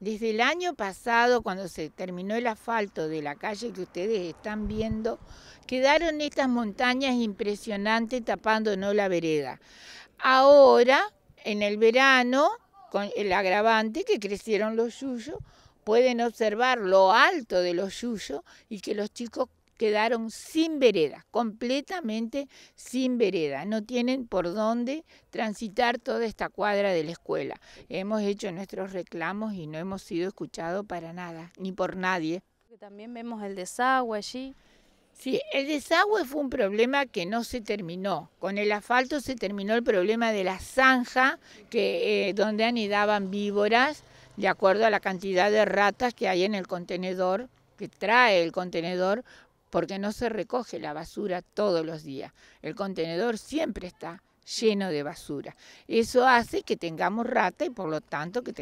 Desde el año pasado, cuando se terminó el asfalto de la calle que ustedes están viendo, quedaron estas montañas impresionantes tapándonos la vereda. Ahora, en el verano, con el agravante que crecieron los yuyos, pueden observar lo alto de los yuyos y que los chicos quedaron sin vereda, completamente sin vereda. No tienen por dónde transitar toda esta cuadra de la escuela. Hemos hecho nuestros reclamos y no hemos sido escuchados para nada, ni por nadie. También vemos el desagüe allí. Sí, el desagüe fue un problema que no se terminó. Con el asfalto se terminó el problema de la zanja que, eh, donde anidaban víboras, de acuerdo a la cantidad de ratas que hay en el contenedor, que trae el contenedor porque no se recoge la basura todos los días. El contenedor siempre está lleno de basura. Eso hace que tengamos rata y por lo tanto que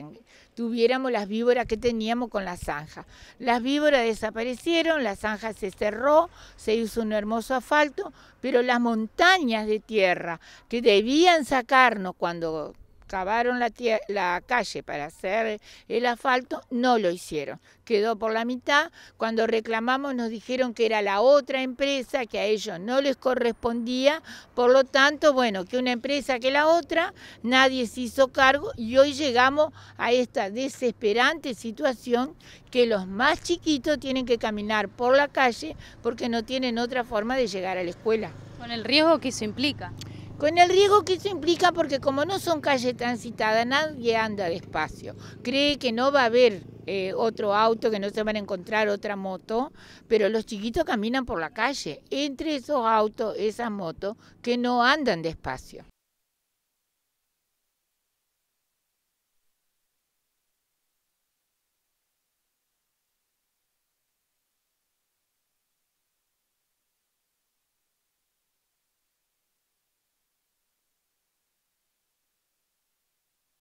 tuviéramos las víboras que teníamos con la zanja. Las víboras desaparecieron, la zanja se cerró, se hizo un hermoso asfalto, pero las montañas de tierra que debían sacarnos cuando cavaron la, calle para hacer el asfalto, no lo hicieron. Quedó por la mitad. Cuando reclamamos nos dijeron que era la otra empresa, que a ellos no les correspondía. Por lo tanto, bueno, que una empresa que la otra, nadie se hizo cargo y hoy llegamos a esta desesperante situación que los más chiquitos tienen que caminar por la calle porque no tienen otra forma de llegar a la escuela. Con el riesgo que eso implica. Con el riesgo que eso implica porque como no son calles transitadas, nadie anda despacio. Cree que no va a haber eh, otro auto, que no se van a encontrar otra moto, pero los chiquitos caminan por la calle, entre esos autos, esas motos, que no andan despacio.